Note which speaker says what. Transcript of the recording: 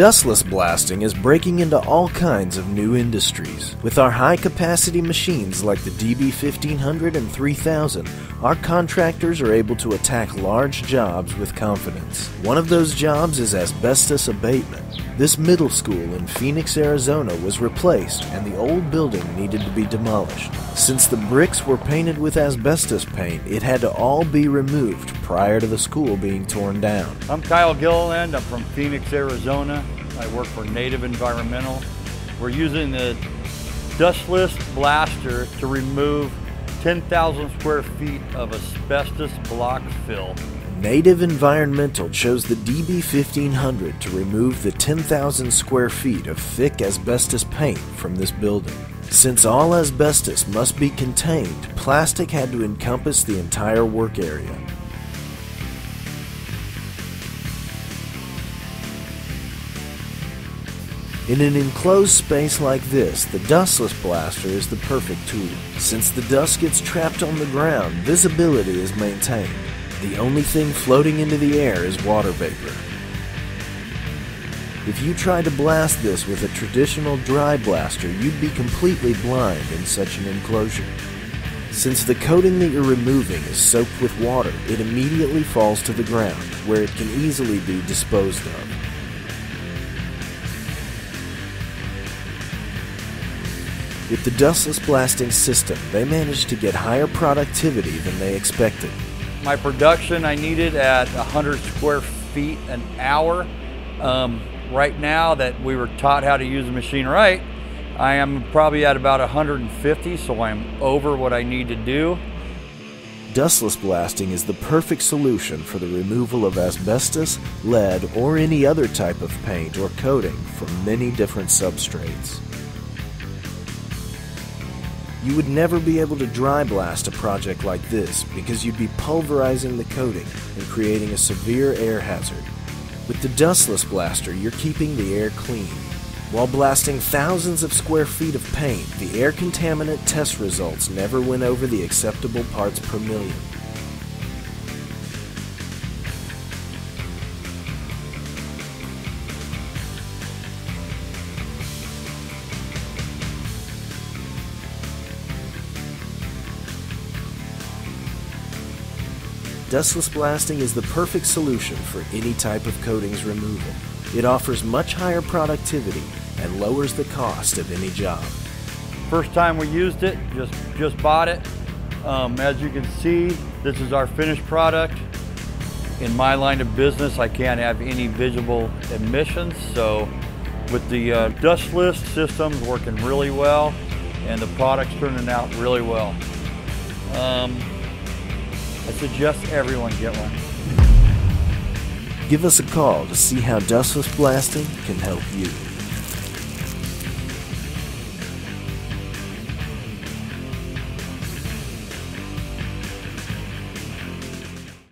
Speaker 1: Dustless blasting is breaking into all kinds of new industries. With our high capacity machines like the DB1500 and 3000, our contractors are able to attack large jobs with confidence. One of those jobs is asbestos abatement. This middle school in Phoenix, Arizona was replaced and the old building needed to be demolished. Since the bricks were painted with asbestos paint, it had to all be removed prior to the school being torn down.
Speaker 2: I'm Kyle Gilliland. I'm from Phoenix, Arizona. I work for Native Environmental. We're using the dustless blaster to remove 10,000 square feet of asbestos block fill.
Speaker 1: Native Environmental chose the DB1500 to remove the 10,000 square feet of thick asbestos paint from this building. Since all asbestos must be contained, plastic had to encompass the entire work area. In an enclosed space like this, the dustless blaster is the perfect tool. Since the dust gets trapped on the ground, visibility is maintained. The only thing floating into the air is water vapor. If you tried to blast this with a traditional dry blaster, you'd be completely blind in such an enclosure. Since the coating that you're removing is soaked with water, it immediately falls to the ground, where it can easily be disposed of. With the dustless blasting system, they managed to get higher productivity than they expected.
Speaker 2: My production I needed at 100 square feet an hour. Um, right now that we were taught how to use the machine right, I am probably at about 150, so I'm over what I need to do.
Speaker 1: Dustless blasting is the perfect solution for the removal of asbestos, lead, or any other type of paint or coating from many different substrates. You would never be able to dry blast a project like this because you'd be pulverizing the coating and creating a severe air hazard. With the dustless blaster, you're keeping the air clean. While blasting thousands of square feet of paint, the air contaminant test results never went over the acceptable parts per million. Dustless blasting is the perfect solution for any type of coatings removal. It offers much higher productivity and lowers the cost of any job.
Speaker 2: First time we used it, just, just bought it. Um, as you can see, this is our finished product. In my line of business, I can't have any visible emissions, so with the uh, dustless systems working really well, and the product's turning out really well. Um, I suggest everyone get one.
Speaker 1: Give us a call to see how dustless blasting can help you.